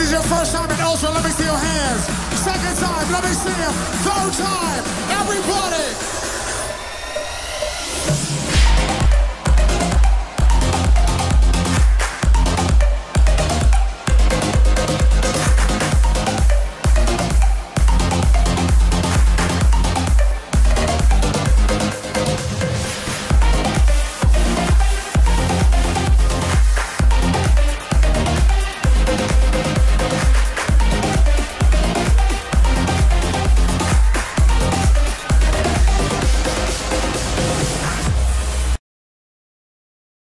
First time in Ultra, let me see your hands. Second time, let me see them. Third time, everybody.